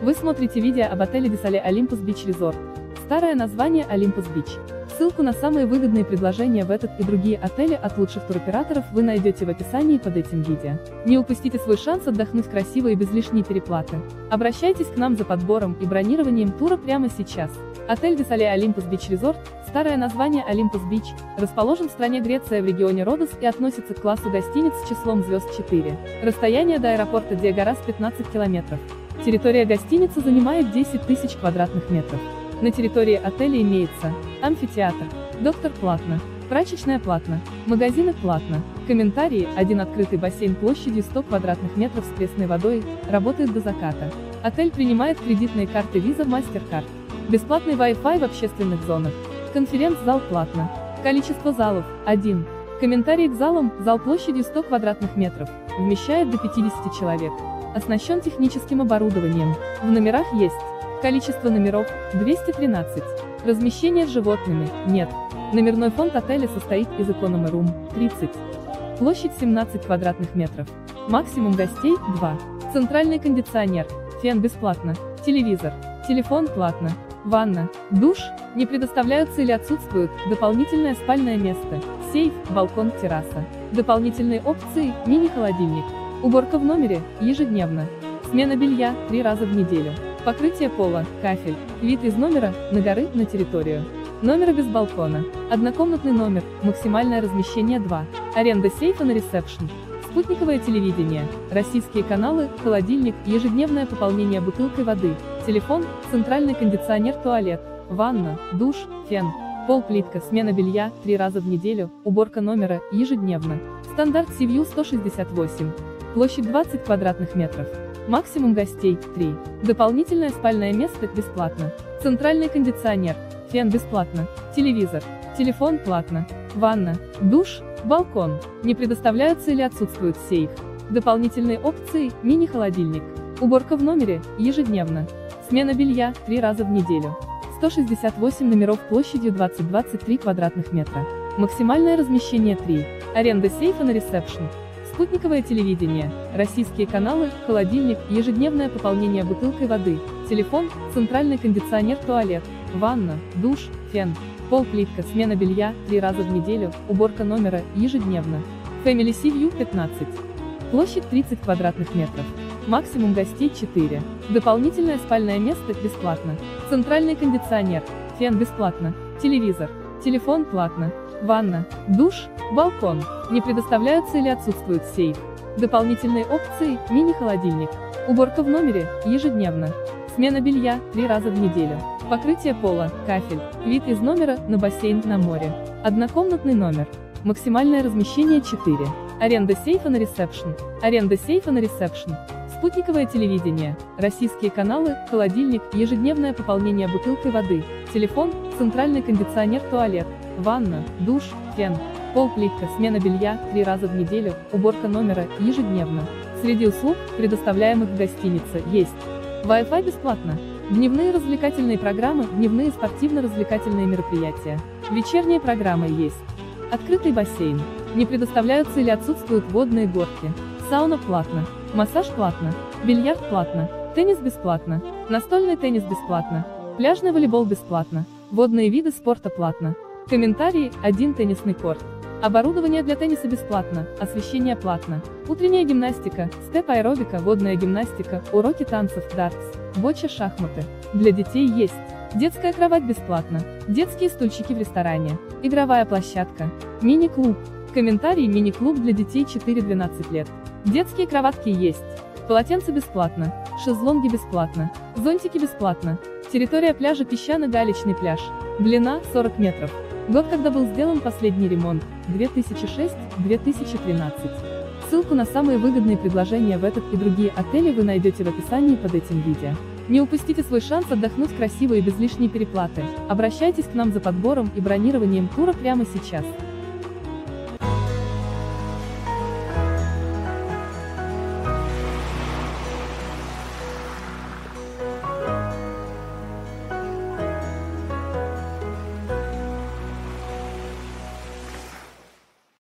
Вы смотрите видео об отеле Десале Olympus Beach Resort. Старое название Olympus Beach. Ссылку на самые выгодные предложения в этот и другие отели от лучших туроператоров вы найдете в описании под этим видео. Не упустите свой шанс отдохнуть красиво и без лишней переплаты. Обращайтесь к нам за подбором и бронированием тура прямо сейчас. Отель Десале Olympus Beach Resort, старое название Olympus Beach, расположен в стране Греция в регионе Родос и относится к классу гостиниц с числом звезд 4. Расстояние до аэропорта Диагарас 15 километров. Территория гостиницы занимает 10 тысяч квадратных метров. На территории отеля имеется амфитеатр, доктор платно, прачечная платно, магазины платно, комментарии, один открытый бассейн площадью 100 квадратных метров с пресной водой, работает до заката. Отель принимает кредитные карты Visa MasterCard. Бесплатный Wi-Fi в общественных зонах. Конференц-зал платно. Количество залов – 1. Комментарий к залам, зал площадью 100 квадратных метров, вмещает до 50 человек оснащен техническим оборудованием. В номерах есть количество номеров – 213. Размещение с животными – нет. Номерной фонд отеля состоит из эконома рум – 30. Площадь 17 квадратных метров. Максимум гостей – 2. Центральный кондиционер, фен бесплатно, телевизор, телефон платно, ванна, душ, не предоставляются или отсутствуют, дополнительное спальное место, сейф, балкон, терраса. Дополнительные опции, мини-холодильник, Уборка в номере, ежедневно. Смена белья, три раза в неделю. Покрытие пола, кафель, вид из номера, на горы, на территорию. Номера без балкона. Однокомнатный номер, максимальное размещение 2. Аренда сейфа на ресепшн. Спутниковое телевидение, российские каналы, холодильник, ежедневное пополнение бутылкой воды, телефон, центральный кондиционер, туалет, ванна, душ, фен, пол, плитка, смена белья, три раза в неделю, уборка номера, ежедневно. Стандарт Sea View 168. Площадь 20 квадратных метров. Максимум гостей – 3. Дополнительное спальное место – бесплатно. Центральный кондиционер, фен бесплатно, телевизор, телефон платно, ванна, душ, балкон. Не предоставляются или отсутствует сейф. Дополнительные опции – мини-холодильник. Уборка в номере – ежедневно. Смена белья – 3 раза в неделю. 168 номеров площадью 20-23 квадратных метра. Максимальное размещение 3. Аренда сейфа на ресепшн. Спутниковое телевидение, российские каналы, холодильник, ежедневное пополнение бутылкой воды, телефон, центральный кондиционер, туалет, ванна, душ, фен, пол, плитка, смена белья, три раза в неделю, уборка номера, ежедневно. Family Sea View 15. Площадь 30 квадратных метров. Максимум гостей 4. Дополнительное спальное место бесплатно. Центральный кондиционер, фен бесплатно, телевизор, телефон платно, ванна, душ, балкон. Не предоставляются или отсутствует сейф. Дополнительные опции – мини-холодильник. Уборка в номере – ежедневно. Смена белья – три раза в неделю. Покрытие пола, кафель, вид из номера на бассейн на море. Однокомнатный номер. Максимальное размещение 4. Аренда сейфа на ресепшн. Аренда сейфа на ресепшн. Спутниковое телевидение, российские каналы, холодильник, ежедневное пополнение бутылкой воды, телефон, центральный кондиционер, туалет, ванна, душ, фен, пол, плитка, смена белья, три раза в неделю, уборка номера, ежедневно. Среди услуг, предоставляемых в гостинице, есть Wi-Fi бесплатно, дневные развлекательные программы, дневные спортивно-развлекательные мероприятия, вечерние программы есть, открытый бассейн, не предоставляются или отсутствуют водные горки, сауна платно, массаж платно, бильярд платно, теннис бесплатно, настольный теннис бесплатно, пляжный волейбол бесплатно, водные виды спорта платно. Комментарии – один теннисный корт. Оборудование для тенниса бесплатно, освещение платно. Утренняя гимнастика, степ-аэробика, водная гимнастика, уроки танцев, дартс, боча, шахматы. Для детей есть. Детская кровать бесплатно. Детские стульчики в ресторане. Игровая площадка. Мини-клуб. Комментарий мини-клуб для детей 4-12 лет. Детские кроватки есть. Полотенце бесплатно. Шезлонги бесплатно. Зонтики бесплатно. Территория пляжа Песчано-Галечный пляж. Длина 40 метров. Год, когда был сделан последний ремонт, 2006-2013. Ссылку на самые выгодные предложения в этот и другие отели вы найдете в описании под этим видео. Не упустите свой шанс отдохнуть красиво и без лишней переплаты. Обращайтесь к нам за подбором и бронированием тура прямо сейчас.